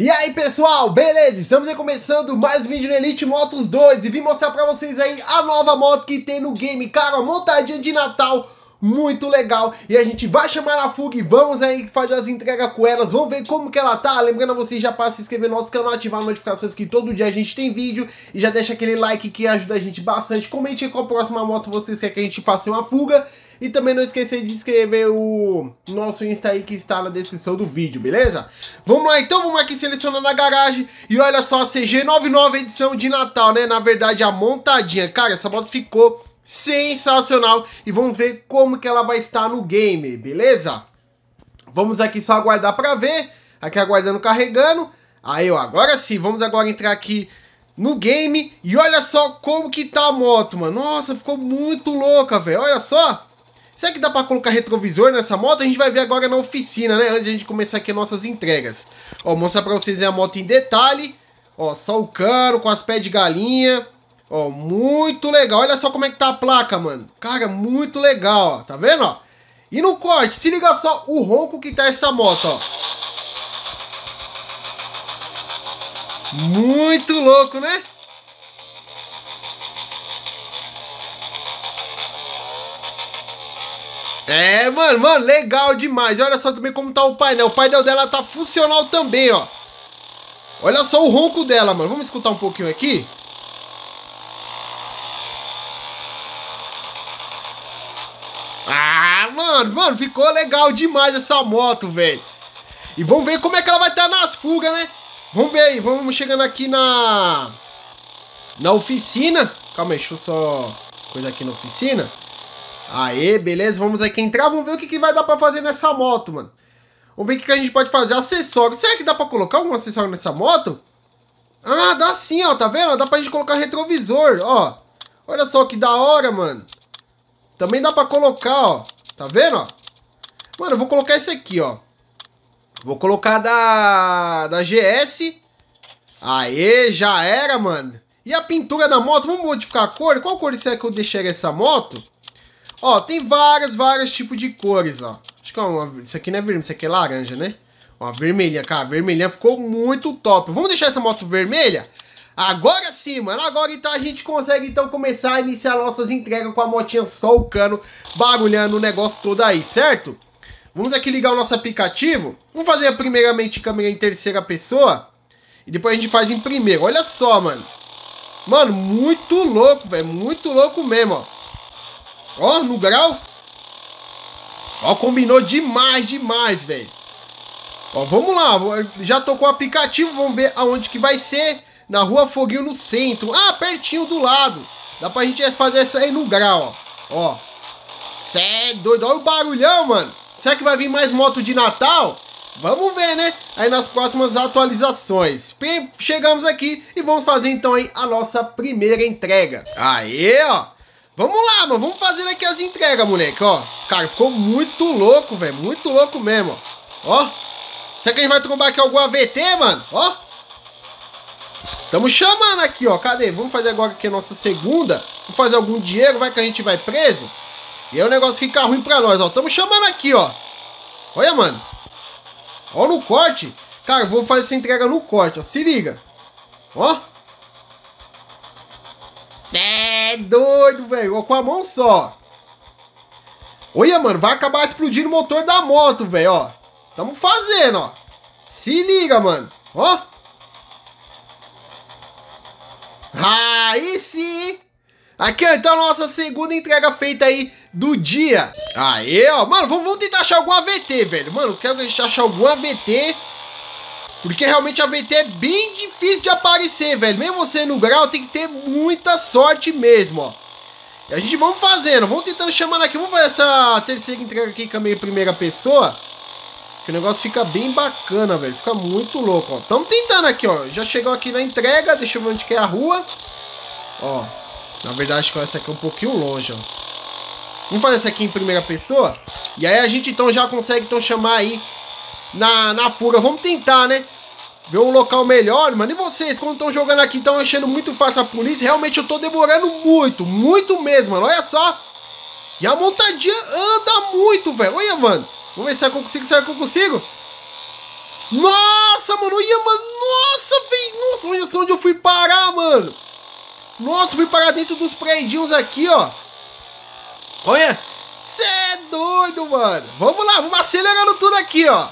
E aí pessoal, beleza? Estamos aí começando mais um vídeo no Elite Motos 2 e vim mostrar pra vocês aí a nova moto que tem no game, cara, montadinha de Natal, muito legal. E a gente vai chamar a fuga e vamos aí fazer as entregas com elas, vamos ver como que ela tá. Lembrando a vocês já para se inscrever no nosso canal, ativar as notificações que todo dia a gente tem vídeo e já deixa aquele like que ajuda a gente bastante. Comente aí qual a próxima moto vocês querem que a gente faça uma fuga. E também não esqueça de inscrever o nosso Insta aí que está na descrição do vídeo, beleza? Vamos lá então, vamos aqui selecionando a garagem. E olha só, a CG99 edição de Natal, né? Na verdade, a montadinha. Cara, essa moto ficou sensacional. E vamos ver como que ela vai estar no game, beleza? Vamos aqui só aguardar para ver. Aqui aguardando, carregando. Aí, ó, agora sim, vamos agora entrar aqui no game. E olha só como que tá a moto, mano. Nossa, ficou muito louca, velho. Olha só. Será que dá para colocar retrovisor nessa moto? A gente vai ver agora na oficina, né? Antes de a gente começar aqui nossas entregas. Ó, mostrar para vocês a moto em detalhe. Ó, só o cano com as pés de galinha. Ó, muito legal. Olha só como é que tá a placa, mano. Cara, muito legal, ó. Tá vendo, ó? E no corte, se liga só o ronco que tá essa moto, ó. Muito louco, né? É, mano, mano, legal demais. Olha só também como tá o painel. O painel dela tá funcional também, ó. Olha só o ronco dela, mano. Vamos escutar um pouquinho aqui? Ah, mano, mano, ficou legal demais essa moto, velho. E vamos ver como é que ela vai estar tá nas fugas, né? Vamos ver aí, vamos chegando aqui na... Na oficina. Calma aí, deixa eu só... Coisa aqui na oficina. Aê, beleza, vamos aqui entrar, vamos ver o que, que vai dar pra fazer nessa moto, mano. Vamos ver o que, que a gente pode fazer. Acessório, será que dá pra colocar algum acessório nessa moto? Ah, dá sim, ó, tá vendo? Dá pra gente colocar retrovisor, ó. Olha só que da hora, mano. Também dá pra colocar, ó. Tá vendo, ó? Mano, eu vou colocar esse aqui, ó. Vou colocar da, da GS. Aê, já era, mano. E a pintura da moto, vamos modificar a cor? Qual cor será que eu deixaria essa moto? Ó, tem várias, vários tipos de cores, ó. Acho que é uma, isso aqui não é vermelho, isso aqui é laranja, né? Uma vermelha, cara, vermelha ficou muito top. Vamos deixar essa moto vermelha? Agora sim, mano. Agora então a gente consegue então começar a iniciar nossas entregas com a motinha só o cano, barulhando o negócio todo aí, certo? Vamos aqui ligar o nosso aplicativo. Vamos fazer primeiramente câmera em terceira pessoa. E depois a gente faz em primeiro. Olha só, mano. Mano, muito louco, velho. Muito louco mesmo, ó. Ó, no grau. Ó, combinou demais, demais, velho. Ó, vamos lá. Já tô com o aplicativo. Vamos ver aonde que vai ser. Na rua Foguinho, no centro. Ah, pertinho do lado. Dá pra gente fazer isso aí no grau, ó. Ó. Cê é doido. Olha o barulhão, mano. Será que vai vir mais moto de Natal? Vamos ver, né? Aí nas próximas atualizações. Chegamos aqui e vamos fazer então aí a nossa primeira entrega. Aí, ó. Vamos lá, mano. Vamos fazer aqui as entregas, moleque, ó. Cara, ficou muito louco, velho. Muito louco mesmo, ó. Será que a gente vai trombar aqui algum AVT, mano? Ó. Tamo chamando aqui, ó. Cadê? Vamos fazer agora aqui a nossa segunda. Vamos fazer algum dinheiro, vai que a gente vai preso. E aí o negócio fica ruim pra nós, ó. Tamo chamando aqui, ó. Olha, mano. Ó no corte. Cara, vou fazer essa entrega no corte, ó. Se liga. Ó. Cê é doido, velho. Com a mão só. Olha, mano, vai acabar explodindo o motor da moto, velho, ó. Tamo fazendo, ó. Se liga, mano. Ó. Aí sim. Aqui, ó, então, nossa segunda entrega feita aí do dia. Aí, ó. Mano, vamos, tentar achar algum AVT, velho. Mano, quero que a gente achar algum AVT porque realmente a VT é bem difícil de aparecer, velho. Mesmo você no grau, tem que ter muita sorte mesmo, ó. E a gente vamos fazendo, vamos tentando chamando aqui. Vamos fazer essa terceira entrega aqui com a primeira pessoa. Que o negócio fica bem bacana, velho. Fica muito louco, ó. Tamo tentando aqui, ó. Já chegou aqui na entrega. Deixa eu ver onde que é a rua. Ó. Na verdade, essa aqui é um pouquinho longe, ó. Vamos fazer essa aqui em primeira pessoa. E aí a gente então já consegue então chamar aí na, na fuga. Vamos tentar, né? Ver um local melhor, mano. E vocês, quando estão jogando aqui, estão achando muito fácil a polícia? Realmente eu tô demorando muito, muito mesmo, mano. Olha só. E a montadinha anda muito, velho. Olha, mano. Vamos ver se eu consigo, se eu consigo. Nossa, mano. Olha, mano. noção onde eu fui parar, mano. Nossa, fui parar dentro dos predinhos aqui, ó. Olha. Cê é doido, mano. Vamos lá, vamos acelerando tudo aqui, ó.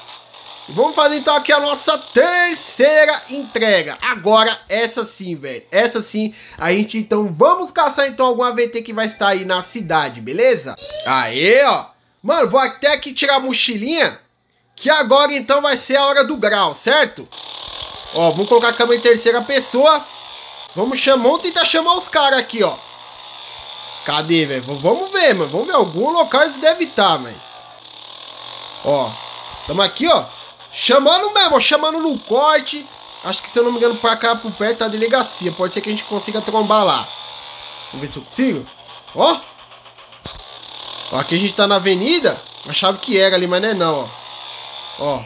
Vamos fazer então aqui a nossa terceira entrega. Agora, essa sim, velho. Essa sim, a gente então vamos caçar então algum AVT que vai estar aí na cidade, beleza? Aê, ó. Mano, vou até aqui tirar a mochilinha. Que agora então vai ser a hora do grau, certo? Ó, vamos colocar a câmera em terceira pessoa. Vamos chamar, vamos tentar chamar os caras aqui, ó. Cadê, velho? Vamos ver, mano. Vamos ver. Algum local eles devem estar, velho. Ó. Tamo aqui, ó. Chamando mesmo, chamando no corte. Acho que se eu não me engano, pra cá, por perto, tá a delegacia. Pode ser que a gente consiga trombar lá. Vamos ver se eu consigo. Ó. ó aqui a gente tá na avenida. Achava que era ali, mas não é não, ó. Ó.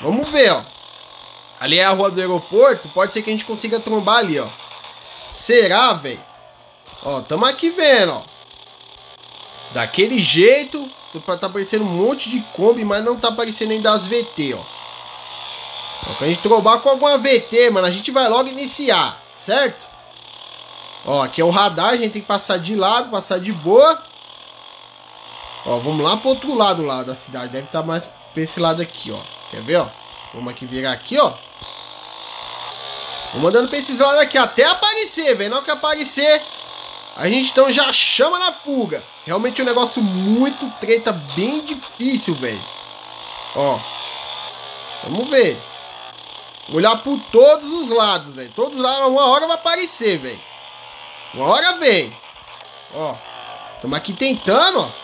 Vamos ver, ó. Ali é a rua do aeroporto. Pode ser que a gente consiga trombar ali, ó. Será, velho? Ó, tamo aqui vendo, ó. Daquele jeito, tá aparecendo um monte de Kombi, mas não tá aparecendo ainda as VT, ó. A gente trombar com alguma VT, mano, a gente vai logo iniciar, certo? Ó, aqui é o radar, a gente tem que passar de lado, passar de boa. Ó, vamos lá pro outro lado lá da cidade, deve estar tá mais pra esse lado aqui, ó. Quer ver, ó? Vamos aqui virar aqui, ó. Vamos andando pra esses lados aqui, até aparecer, velho. Não que aparecer, a gente então já chama na fuga. Realmente um negócio muito treta, bem difícil, velho. Ó. Vamos ver. Olhar por todos os lados, velho. Todos os lados, uma hora vai aparecer, velho. Uma hora vem. Ó. Estamos aqui tentando, ó.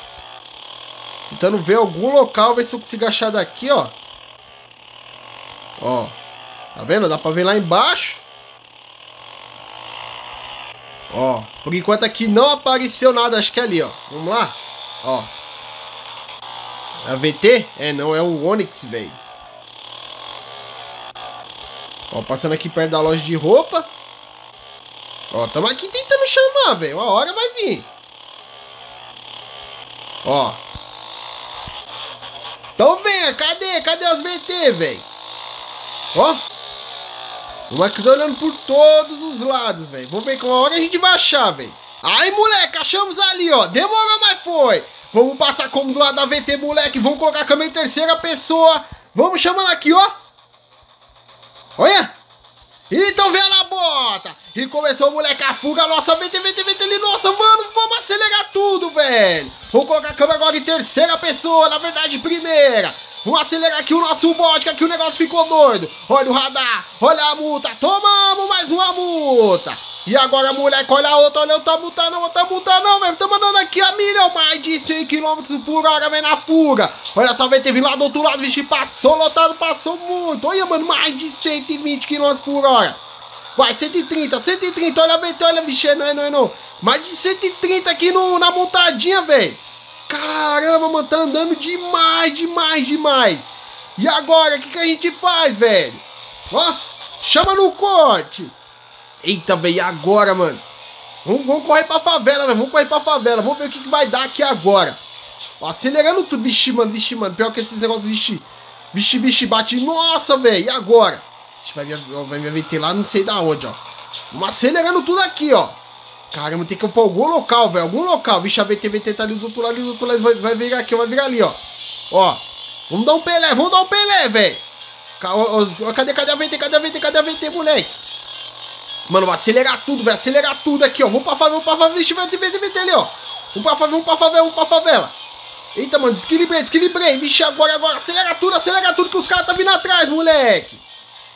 Tentando ver algum local, ver se eu consigo achar daqui, ó. Ó. Tá vendo? Dá pra ver lá embaixo. Ó, por enquanto aqui não apareceu nada, acho que é ali, ó. Vamos lá? Ó. A VT? É, não, é o Onix, velho. Ó, passando aqui perto da loja de roupa. Ó, tamo aqui tentando chamar, velho. Uma hora vai vir. Ó. Então venha, cadê? Cadê as VT, velho? Ó. Vamos aqui olhando por todos os lados, velho. Vamos ver com a hora a gente vai achar, velho. Aí, moleque, achamos ali, ó. Demorou, mas foi. Vamos passar como do lado da VT, moleque. Vamos colocar a câmera em terceira pessoa. Vamos chamando aqui, ó. Olha. Então vem na bota. E começou, moleque, a fuga. Nossa, VT, VT, VT ali. Nossa, mano, vamos acelerar tudo, velho. Vou colocar a câmera agora em terceira pessoa. Na verdade, primeira. Vamos acelerar aqui o nosso bot, que aqui o negócio ficou doido. Olha o radar, olha a multa. Tomamos mais uma multa. E agora, moleque, olha a outra, olha outra multa não, outra multa não, velho. Estamos andando aqui a milhão, mais de 100 km por hora, vem na fuga. Olha só, velho, teve lá do outro lado, vixe, passou lotado, passou muito. Olha, mano, mais de 120 km por hora. Vai, 130, 130, olha, velho, olha, vixe, não é, não é, não. Mais de 130 aqui no, na montadinha, velho. Caramba, mano, tá andando demais, demais, demais. E agora, o que, que a gente faz, velho? Ó, chama no corte. Eita, velho, agora, mano? Vamos, vamos correr pra favela, velho. Vamos correr pra favela. Vamos ver o que, que vai dar aqui agora. Ó, acelerando tudo. Vixe, mano, vixe, mano. Pior que esses negócios, vixe. Vixe, vixe, bate. Nossa, velho. E agora? A gente vai, vai me meter lá, não sei da onde, ó. Vamos acelerando tudo aqui, ó. Caramba, tem que ir pra algum local, velho. Algum local. Vixe, a VT, VT tá ali do outro lado, ali do outro lado. Vai, vai virar aqui, vai virar ali, ó. Ó. Vamos dar um Pelé, vamos dar um Pelé, velho. Cadê, cadê a VT, cadê a VT, cadê a VT, moleque? Mano, vai acelerar tudo, vai acelerar tudo aqui, ó. Vamos pra favela, vamos pra favela. Vixe, VT, VT, VT ali, ó. Vamos pra favela, vamos pra favela, vamos pra favela. Eita, mano, desequilibrei, desequilibrei. Vixe, agora, agora. Acelera tudo, acelera tudo que os caras tá vindo atrás, moleque.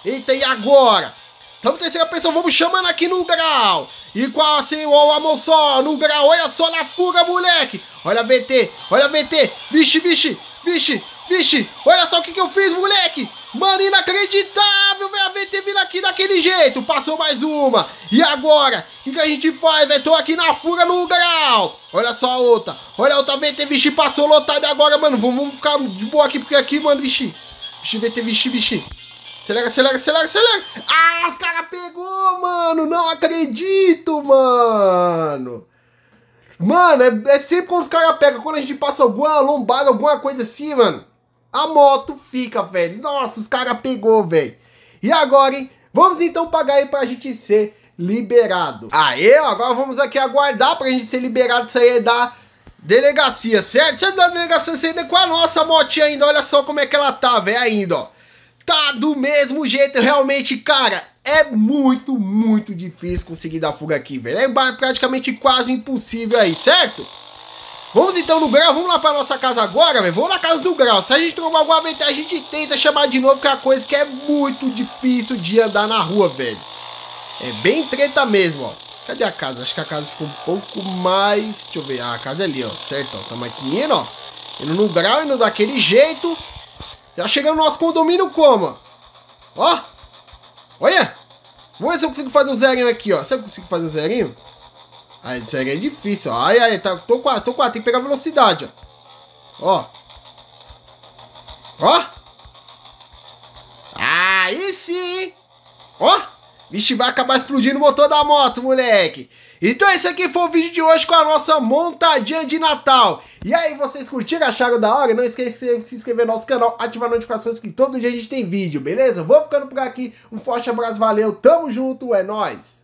Eita, e agora? Tamo terceira pessoa, vamos chamando aqui no grau. Igual assim, o amor só, no grau. Olha só na fuga, moleque. Olha a VT, olha a VT. Vixe, vixe, vixe, vixe. Olha só o que, que eu fiz, moleque. Mano, inacreditável, velho. A VT vindo aqui daquele jeito. Passou mais uma. E agora? O que, que a gente faz, velho? Tô aqui na fuga no grau. Olha só a outra. Olha a outra VT, vixe, passou lotada agora, mano. Vamos, vamos ficar de boa aqui, porque aqui, mano, vixe. Vixe, VT, vixe, vixe. Acelera, acelera, acelera, acelera. Ah, os caras pegou, mano. Não acredito, mano. Mano, é, é sempre quando os caras pegam. Quando a gente passa alguma lombada, alguma coisa assim, mano. A moto fica, velho. Nossa, os caras pegou, velho. E agora, hein? Vamos então pagar aí pra gente ser liberado. Aê, agora vamos aqui aguardar pra gente ser liberado sair da delegacia, certo? Certo da delegacia sair com a nossa motinha ainda, olha só como é que ela tá, velho, ainda, ó. Tá do mesmo jeito, realmente, cara, é muito, muito difícil conseguir dar fuga aqui, velho. É praticamente quase impossível aí, certo? Vamos então no grau, vamos lá pra nossa casa agora, velho. Vamos na casa do grau. Se a gente tomar alguma vantagem, a gente tenta chamar de novo, que é uma coisa que é muito difícil de andar na rua, velho. É bem treta mesmo, ó. Cadê a casa? Acho que a casa ficou um pouco mais... Deixa eu ver. Ah, a casa é ali, ó. Certo, ó. Tamo aqui indo, ó. Indo no grau, indo daquele jeito. Já chegamos no nosso condomínio como? Ó. Olha. Vamos ver se eu consigo fazer um zerinho aqui, ó. Se eu consigo fazer um zerinho... Aí, isso aí é difícil, ó. Ai, ai, tá, tô quase, tô quase. Tem que pegar velocidade, ó. Ó. Ó. Aí sim. Ó. Vixe, vai acabar explodindo o motor da moto, moleque. Então esse aqui foi o vídeo de hoje com a nossa montadinha de Natal. E aí, vocês curtiram, acharam da hora? Não esqueça de se inscrever no nosso canal, ativar notificações que todo dia a gente tem vídeo, beleza? Vou ficando por aqui. Um forte abraço, valeu, tamo junto, é nóis.